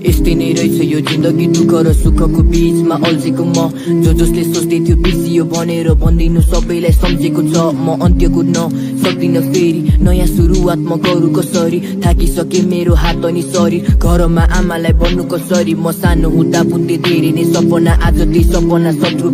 यस्तै नै रहेछ यो जिन्दगी दुःख र सुखको बिचमा अल्झेको म। जो जसले सोच्दै थियो बिर्सियो भनेर भनिदिनु सबैलाई सम्झेको छ। म अन्त्य कुद्न सक्दिनँ फेरि। नयाँ सुरुवात म गरौँ कसरी? थाकिसके मेरो हात अनि शरीर। घरमा आमालाई भन्नु कसरी? म सानो हुँदा बुन्दै धेरै नै सपना। आज त्यही सपना शत्रु